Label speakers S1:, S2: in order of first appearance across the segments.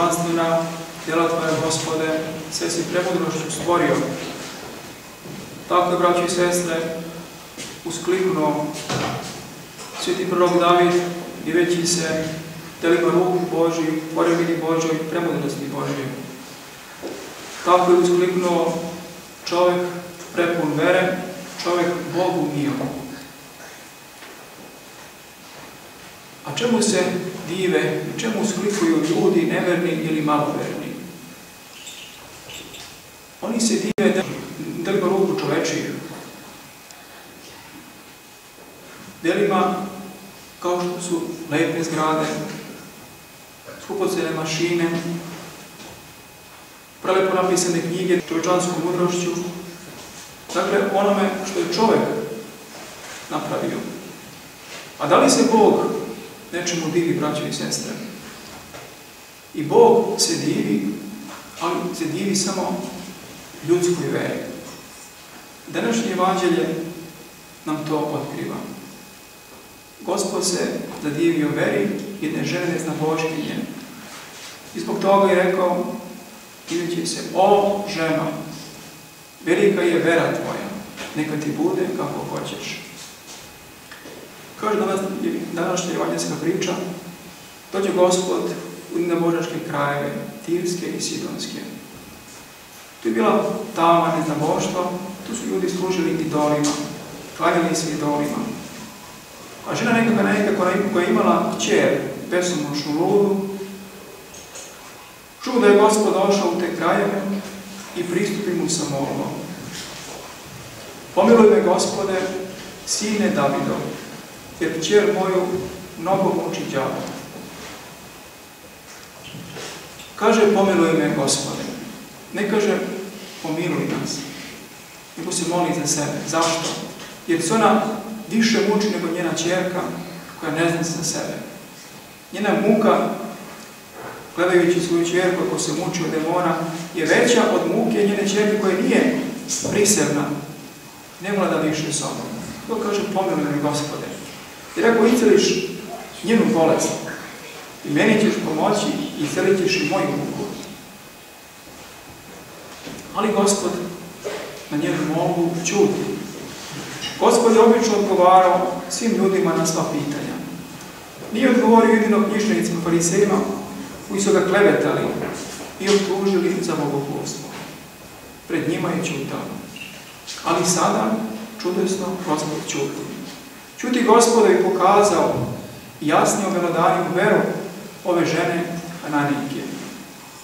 S1: veličanstvena djela Tvoje, Gospode, sve si premudrošću stvorio. Tako je, braći i sestre, uskliknuo Sveti prorok David, diveći se delima ruku Boži, poremini Božoj, premudrosti Božje. Tako je uskliknuo čovjek prepun vere, čovjek Bogu mio. A čemu se dive, čemu usklikuju ljudi neverni ili maloverni? Oni se dive da, da ruku čovečiju. Delima kao što su lepe zgrade, skupocene mašine, prelepo napisane knjige čovječanskom mudrošću, dakle onome što je čovjek napravio. A da li se Bog nečemu divi, braćo i sestre? I Bog se divi, ali se divi samo ljudskoj veri. Današnje evanđelje nam to otkriva. Gospod se zadivio veri jedne žene zna Božkinje. I zbog toga je rekao, idući se, o ženo, velika je vera tvoja, neka ti bude kako hoćeš. Kaže danas, današnja evanđelska priča, dođe Gospod u nebožaške krajeve, Tirske i Sidonske. Tu je bila tama neznaboštva, tu su ljudi služili idolima, klanjali se idolima. A žena nekako nekako koja je imala čer, besomušnu ludu, čuo da je Gospod došao u te krajeve i pristupi mu sa molbom. Pomiluj me, Gospode, sine Davidov, jer čer moju mnogo muči djavo. Kaže, pomiluj me, Gospode. Ne kaže, pomiluj nas. Nego se moli za sebe. Zašto? Jer se ona više muči nego njena čerka koja ne zna za sebe. Njena muka, gledajući svoju čerku koja se muči od demona, je veća od muke njene čerke koja nije prisebna. Ne vlada više sobom. To kaže, pomiluj me, Gospode. Jer ako isceliš njenu bolest, i meni ćeš pomoći i iscelit ćeš i moju muku. Ali Gospod na njenu molbu čuti. Gospod je obično odgovarao svim ljudima na sva pitanja. Nije odgovorio jedino knjižnicima farisejima koji su ga klevetali i optužili za bogopolstvo. Pred njima je čutao. Ali sada, čudesno, Gospod čuti. Čuti Gospoda i pokazao jasnije obelodanju veru ove žene Ananike.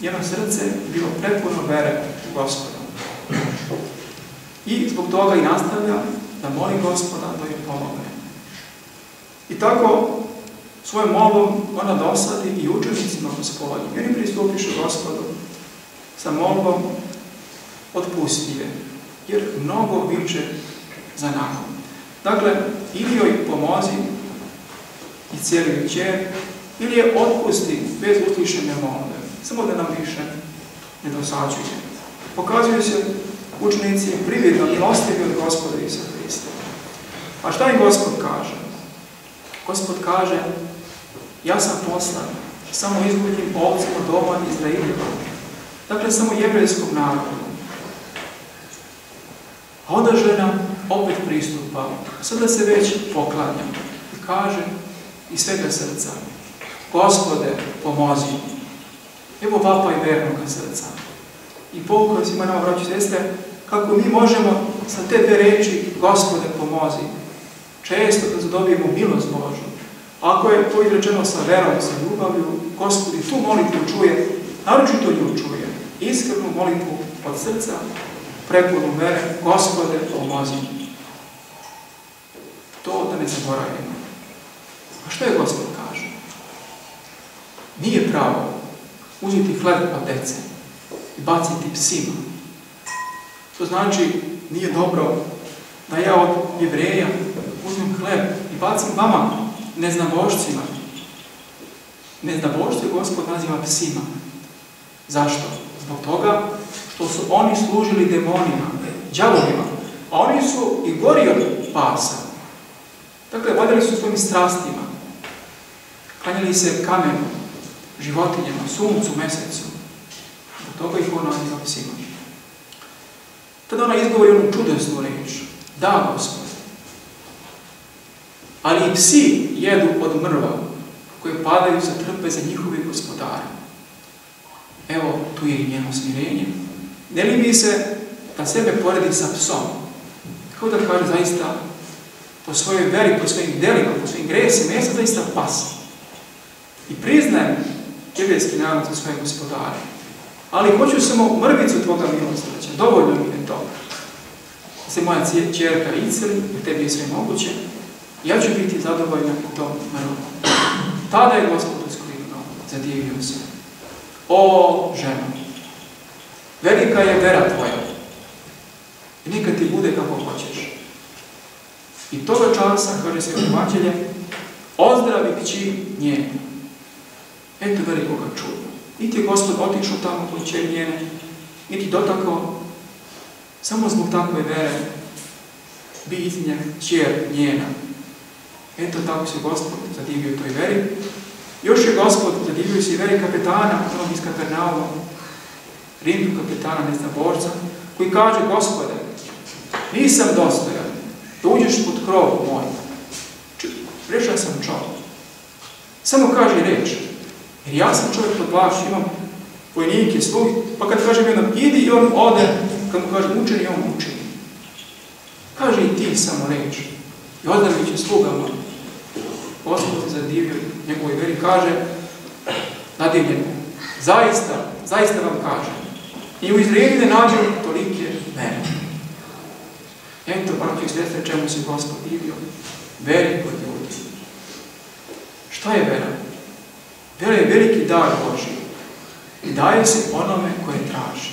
S1: Njeno srce bilo prepuno vere u Gospoda. I zbog toga i nastavlja da moli Gospoda da joj pomogne. I tako svojom molbom ona dosadi i učenicima gospodinu. I oni pristupišu Gospodu sa molbom otpusti je, jer mnogo viče za nakon. Dakle, ili joj pomozi i cijeli večer, ili je otpusti bez uslišenja molbe, samo da nam više ne dosađuje. Pokazuju se učenici prividno milostivi od Gospoda Isa Hrista. A šta im Gospod kaže? Gospod kaže, ja sam poslan samo izgubljenim ovcima doma Izraeljeva. Dakle, samo jevrejskom narodu. A onda žena opet pristupa, sada se već poklanja i kaže iz svega srca, Gospode, pomozi mi. Evo vapa i vernoga srca. I pouka svima nama, braći sestre, kako mi možemo sa te dve reči, Gospode, pomozi, često da zadobijemo milost Božu. Ako je to izrečeno sa verom, sa ljubavlju, Gospod i tu molitvu čuje, naročito nju čuje, iskrenu molitvu od srca, prepunu vere, Gospode, pomozi mi. To da ne zaboravimo. A što je Gospod kaže? Nije pravo uzeti hleb od dece i baciti psima. To znači, nije dobro da ja od jevreja uzmem hleb i bacim vama, neznabošcima. Neznabošce Gospod naziva psima. Zašto? Zbog toga što su oni služili demonima, džavovima, a oni su i gori od pasa. Dakle, vodili su svojim strastima. Klanjali se kamenu, životinjama, suncu, mesecu. Do toga ih ona naziva psima. Tada ona izgovori onu čudesnu reč. Da, Gospod. Ali i psi jedu od mrva koje padaju za trpe za njihove gospodare. Evo, tu je i njeno smirenje. Ne li bi se da sebe poredi sa psom? Kao da kaže zaista po svojoj veri, po svojim delima, po svojim gresima, ja sam zaista pas. I priznajem jebrijski narod za svoje gospodare. Ali hoću samo mrvicu Tvoga milosrđa. Dovoljno mi je to. Da se moja čerka iceli, jer tebi je sve moguće. Ja ću biti zadovoljna u tom mrvom. Tada je Gospod uskrivno, zadivio se. O, ženo, velika je vera tvoja. I nikad ti bude kako hoćeš. I toga časa, kaže se evanđelje, ozdravi kći njene. Eto velikoga čuda. Niti je Gospod otišao tamo kod će njene, niti dotakao, samo zbog takve vere, bitnje, čer njena. Eto tako se Gospod zadivio toj veri. Još je Gospod zadivio se i veri kapetana, onog iz Kapernauma, Rimdu kapetana, ne borca, koji kaže, Gospode, nisam dostojan da uđeš pod krov moj. Rešao sam čovjek. Samo kaže reč. Jer ja sam čovjek pod vlašću, imam vojnike, slugi, pa kad kažem jednom, idi i on ode, kad mu kaže učeni, on učeni. Kaže i ti samo reč. I ozdravit će slugama. Gospod se zadivio njegovoj veri, kaže, nadivljen, zaista, zaista vam kaže, i u Izraeli ne nađu tolike. Eto, braći i sestre, čemu se Gospod divio? Veri kod ljudi. Šta je vera? Vera je veliki dar Boži. I daje se onome koje traži.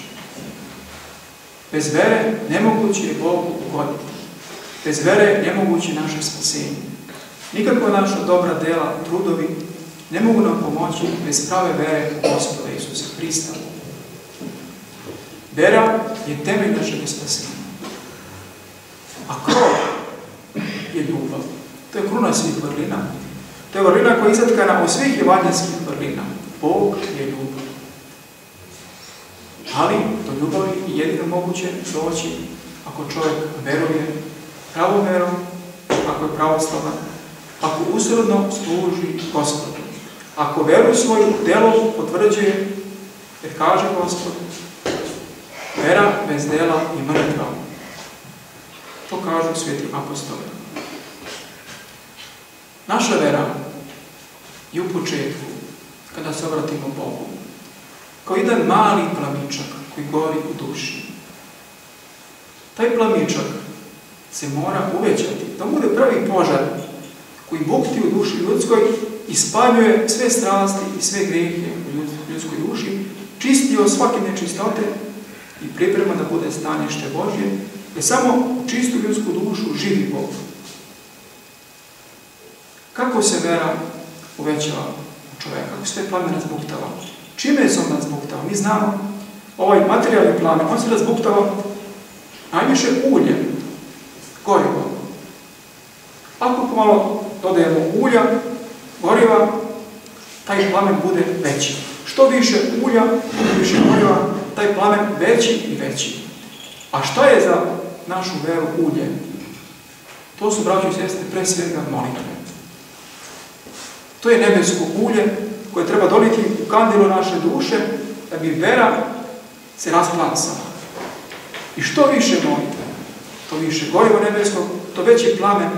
S1: Bez vere nemoguće je Bogu ugoditi. Bez vere je nemoguće naše spasenje. Nikako naša dobra dela, trudovi, ne mogu nam pomoći bez prave vere u Gospoda Isusa Hrista. Vera je temelj našeg spasenja. A krov je ljubav. To je kruna svih vrlina. To je vrlina koja je izatkana od svih evanjelskih vrlina. Bog je ljubav. Ali do ljubavi je jedino moguće doći ako čovjek veruje pravom verom, ako je pravoslavan, ako usredno služi Gospodu. Ako veru svoju delo potvrđuje, jer kaže Gospod, vera bez dela je mrtva. To kažu sveti apostoli. Naša vera je u početku, kada se obratimo Bogu, kao jedan mali plamičak koji gori u duši. Taj plamičak se mora uvećati, da bude pravi požar koji bukti u duši ljudskoj i spaljuje sve strasti i sve grehe u ljudskoj duši, čisti od svake nečistote i priprema da bude stanište Božje, jer samo čistu ljudsku dušu živi Bog. Kako se vera uvećava u čovjeka? Kako se taj plamen razbuktava? Čime se on razbuktava? Mi znamo ovaj materijalni plamen, on se razbuktava najviše uljem, gorivo. Ako pomalo dodajemo ulja, goriva, taj plamen bude veći. Što više ulja, više goriva, taj plamen veći i veći. A šta je za našu veru ulje? To su, braći i sestre, pre svega molitve. To je nebesko ulje koje treba doliti u kandilo naše duše da bi vera se rasplansala. I što više molitve, to više gorivo nebesko, to veći plamen,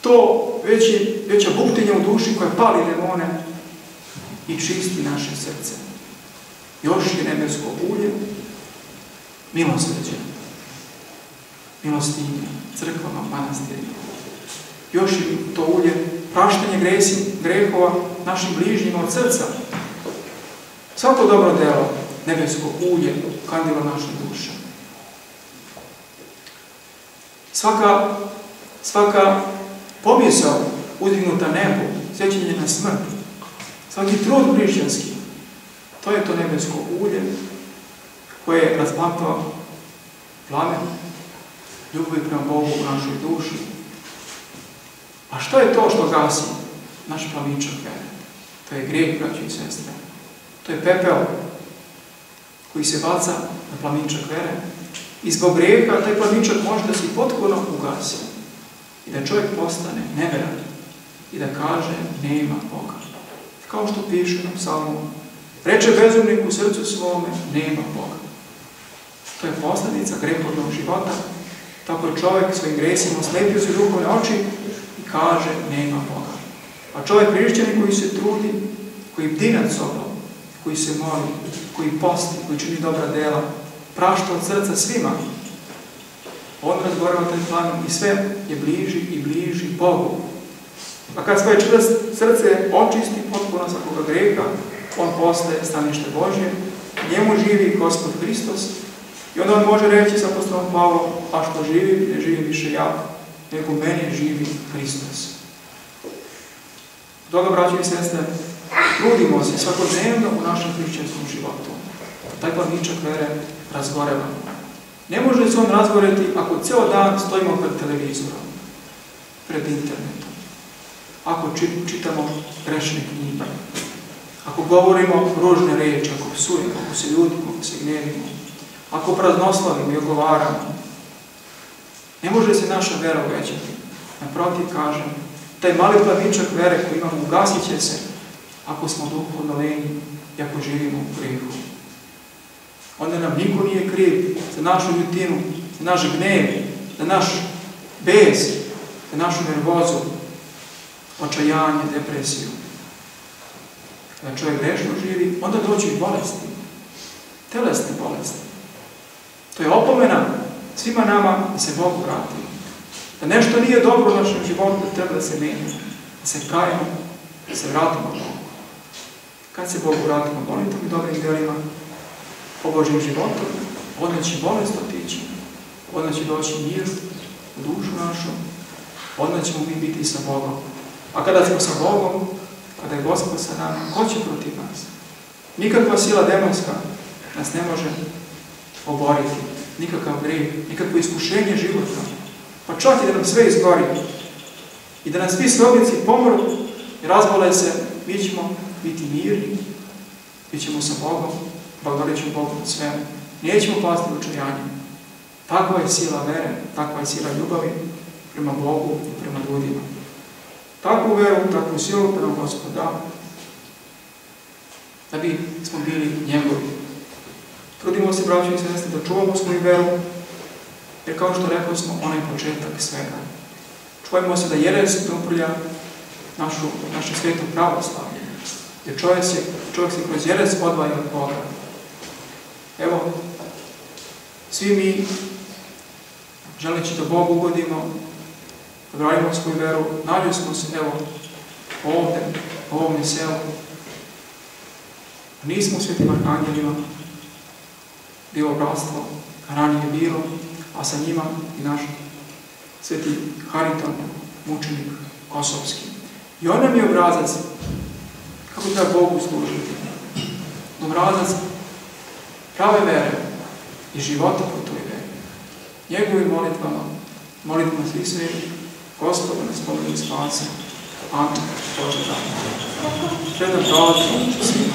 S1: to veći, veća buktinja u duši koja pali demone i čisti naše srce. Još je nebesko ulje, milosrđe, milostinje, crkvama, manastirima. Još je to ulje praštanje gresi, grehova našim bližnjima od srca. Svako dobro delo, nebesko ulje, kandilo naše duše. Svaka, svaka pomisao uzdignuta nebu, sjećanje na smrt, svaki trud hrišćanski, to je to nebesko ulje koje je razplatao plamen ljubavi prema Bogu u našoj duši. A što je to što gasi naš plamičak vere? To je grijeh, braći i sestre. To je pepeo koji se baca na plamičak vere. I zbog grijeha taj plamičak može da se potpuno ugasi. I da čovjek postane neveran. I da kaže, nema Boga. Kao što piše na psalmu. Reče bezumnik u srcu svome, nema Boga. To je posljedica grehovnog života. Tako je čovjek svojim gresima oslepio se duhovne oči i kaže, nema Boga. A čovjek hrišćani koji se trudi, koji bdi nad sobom, koji se moli, koji posti, koji čini dobra dela, prašta od srca svima, on razgorava taj plan i sve je bliži i bliži Bogu. A kad svoje srce očisti potpuno koga greha, on postaje stanište Božje, njemu živi Gospod Hristos i onda on može reći sa apostolom Pavlom, a što živi, ne živi više ja, nego meni živi Hristos. Toga, braći i sestre, trudimo se svakodnevno u našem hrišćanskom životu. Taj planičak vere razgoreva. Ne može se on razgoreti ako ceo dan stojimo pred televizorom, pred internetom, ako čitamo grešne knjige, ako govorimo ružne reči, ako psujemo, ako se ljudimo, ako se gnevimo, ako praznoslavimo i ogovaramo, ne može se naša vera uvećati. Naprotiv, kažem, taj mali planičak vere koji imamo ugasit će se ako smo duhovno lenji i ako živimo u grijehu. Onda nam niko nije kriv za našu ljutinu, za naš gnev, za naš bez, za našu nervozu, očajanje, depresiju. Kada čovjek grešno živi, onda dođu i bolesti. Telesne bolesti. To je opomena svima nama da se Bogu vrati. Da nešto nije dobro u našem životu, da treba da se mijenja. Da se kajemo, da se vratimo Bogu. Kad se Bogu vratimo molitvom i dobrim djelima, po Božjem životu, onda će bolest otići, onda će doći mir u dušu našu, onda ćemo mi biti sa Bogom. A kada smo sa Bogom, kada je Gospod sa nama, ko će protiv nas? Nikakva sila demonska nas ne može oboriti, nikakav grijeh, nikakvo iskušenje života, pa čak i da nam sve izgori i da nas svi srodnici pomoru i razbole se, mi ćemo biti mirni, bit ćemo sa Bogom, blagodarit ćemo Bogu sve. Nećemo pasti u. Takva je sila vere, takva je sila ljubavi prema Bogu i prema ljudima. Takvu veru, takvu silu prema Gospoda, da bi smo bili njegovi. Trudimo se, braći i sestri, da čuvamo svoju veru, jer kao što rekli smo, ona je početak svega. Čuvajmo se da jeres ne uprlja našu, naše pravoslavlje. Jer čovjek se, čovjek se kroz jeres odvaja od Boga. Evo, svi mi, želeći da Bogu ugodimo, da svoju veru, nađu smo se, evo, ovdje, ovom selu. Nismo u svetim arkangelima, bilo bratstvo, ranije bilo, a sa njima i naš sveti Hariton, mučenik Kosovski. I on nam je obrazac kako treba Bogu služiti. Obrazac prave vere i života po toj veri. Njegovim molitvama, molitvama svih svetih, Gospoda nas pomeni spasa. Amen. Bože da. Sretan prolaz, svima.